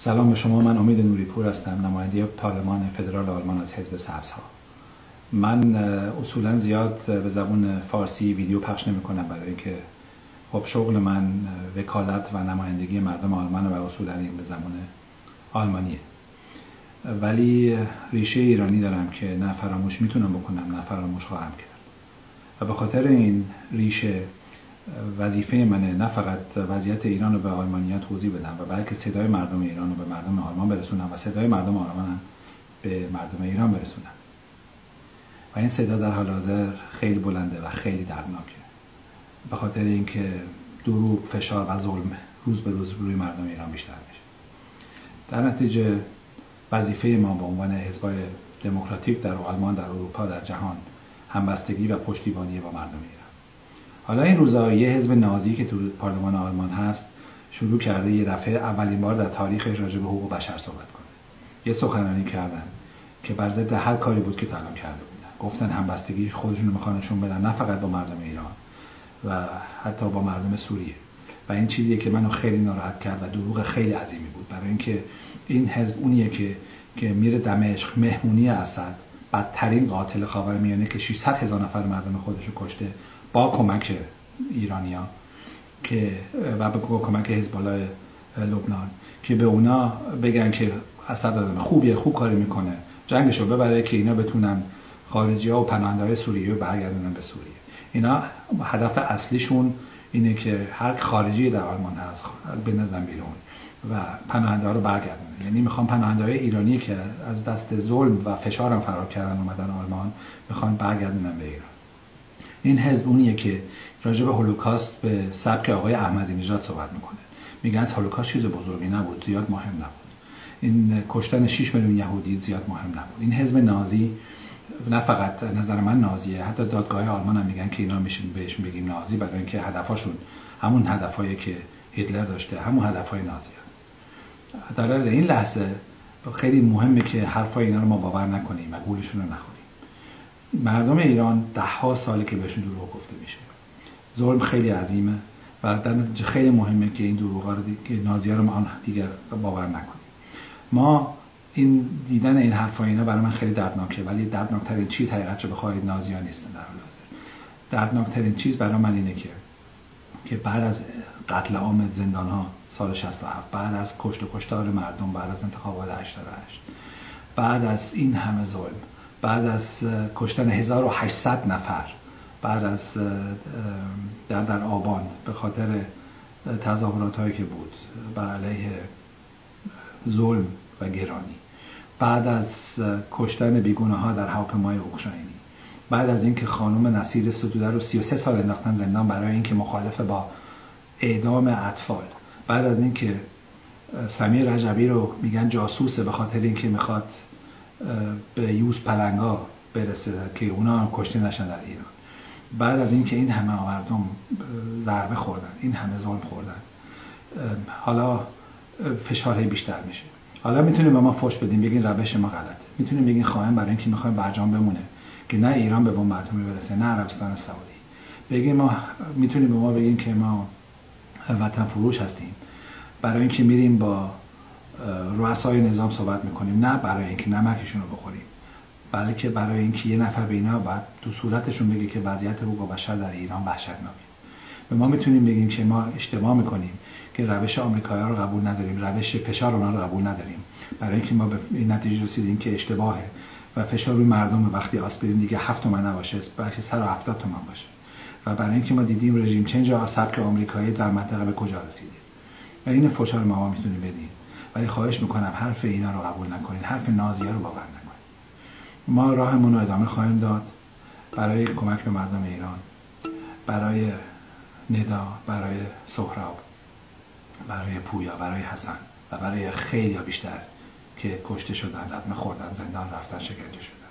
سلام به شما من امید نوریپور هستم نماینده پارلمان فدرال آلمان از حزب سبزها. من اصولا زیاد به زبون فارسی ویدیو پخش نمی کنم برای اینکه خب شغل من وکالت و نمایندگی مردم آلمان و اصولا این به زبون آلمانیه. ولی ریشه ایرانی دارم که نه فراموش می‌تونم بکنم نه فراموش خواهم کرد. و به خاطر این ریشه وظیفه منه نه فقط وضعیت ایران رو به آلمانیا توضیح بدم و بلکه صدای مردم ایران رو به مردم آلمان برسونم و صدای مردم آلمان به مردم ایران برسونم. و این صدا در حال حاضر خیلی بلنده و خیلی دردناکه. به خاطر اینکه دروغ فشار و ظلم روز به روز روی مردم ایران بیشتر میشه. در نتیجه وظیفه ما به عنوان حزبای دموکراتیک در آلمان در اروپا در جهان همبستگی و پشتیبانی با مردم ایران. حالا این روزا یه حزب نازی که تو پارلمان آلمان هست شروع کرده یه دفعه اولین بار در تاریخ راجع به حقوق بشر صحبت کنه. یه سخنرانی کردن که بر ضد هر کاری بود که تا الان کرده بودن. گفتن همبستگی خودشون رو می‌خوان نشون بدن نه فقط با مردم ایران و حتی با مردم سوریه. و این چیزیه که منو خیلی ناراحت کرد و دروغ خیلی عظیمی بود. برای اینکه این حزب اونیه که که میره دمشق مهمونی اسد بدترین قاتل خاورمیانه که 600 هزار نفر مردم خودش رو کشته با کمک ایرانیا که و با کمک حزب لبنان که به اونا بگن که اسد دادن خوبیه خوب کاری می‌کنه. جنگشو ببره که اینا بتونن خارجی ها و پناهنده های سوریه رو برگردونن به سوریه. اینا هدف اصلیشون اینه که هر خارجی در آلمان هست بندازن بیرون و پناهنده رو برگردونن. یعنی می‌خوان پناهنده های ایرانی که از دست ظلم و فشارم فرار کردن اومدن آلمان می‌خوان برگردونن به ایران. این حزب اونیه که راجع به هولوکاست به سبک آقای احمدی نژاد صحبت می‌کنه. میگن هولوکاست چیز بزرگی نبود زیاد مهم نبود. این کشتن 6 میلیون یهودی زیاد مهم نبود. این حزب نازی نه فقط نظر من نازیه حتی دادگاه آلمان هم میگن که اینا میشین بهشون بگیم نازی برای اینکه هدفاشون همون هدفایی که هیتلر داشته همون هدفهای نازی در این لحظه خیلی مهمه که حرفای اینا رو ما باور نکنیم و گولشون رو نخوریم مردم ایران ده ها ساله که بهشون دروغ گفته میشه. ظلم خیلی عظیمه و خیلی مهمه که این دروغ رو که نازی رو ما دیگر باور نکنیم. ما این دیدن این حرفا اینا برای من خیلی دردناکه ولی دردناکترین چیز حقیقت رو بخواید ها نیستن در حال حاضر. دردناکترین چیز برای من اینه که که بعد از قتل عام زندان ها سال 67 بعد از کشت و کشتار مردم بعد از انتخابات 88 بعد از این همه ظلم بعد از کشتن 1800 نفر بعد از در در آبان به خاطر تظاهرات هایی که بود بر علیه ظلم و گرانی. بعد از کشتن بیگونه ها در هواپیمای اوکراینی. بعد از اینکه خانم نصیر ستوده رو 33 سال انداختن زندان برای اینکه مخالف با اعدام اطفال. بعد از اینکه سمیر رجبی رو میگن جاسوسه به خاطر اینکه می‌خواد به یوز پلنگا برسه که اونا هم کشته نشن در ایران. بعد از اینکه این همه مردم ضربه خوردن این همه ظلم خوردن حالا فشارهای بیشتر میشه. حالا می‌تونیم به ما فوش بدیم بگین روش ما غلطه. می‌تونیم بگین خواهیم برای اینکه می‌خوایم برجام بمونه که نه ایران به بمب اتمی برسه نه عربستان سعودی. بگین ما می‌تونیم به ما بگین که ما وطن فروش هستیم. برای اینکه میریم با رؤسای نظام صحبت می‌کنیم. نه برای اینکه نمکشون رو بخوریم. بلکه برای اینکه یه نفر به اینا بعد تو صورتشون بگه که وضعیت حقوق بشر در ایران وحشتناکه. به ما می‌تونیم بگیم که ما اشتباه می‌کنیم که روش آمریکایی‌ها رو قبول نداریم روش فشار رو قبول نداریم. برای اینکه ما به این نتیجه رسیدیم که اشتباهه و فشار روی مردم وقتی آسپرین دیگه 7 تومن نباشه بلکه 170 تومن باشه. و برای اینکه ما دیدیم رژیم چنج سبک آمریکایی در منطقه به کجا رسیده. و این فشار ما, ما می‌تونیم بدیم. ولی خواهش می‌کنم حرف اینا رو قبول نکنید حرف نازیه رو باور نکنید ما راهمون رو ادامه خواهیم داد برای کمک به مردم ایران برای ندا برای سهراب برای پویا برای حسن و برای خیلی بیشتر که کشته شدن لطمه خوردن زندان رفتن شکنجه شدن.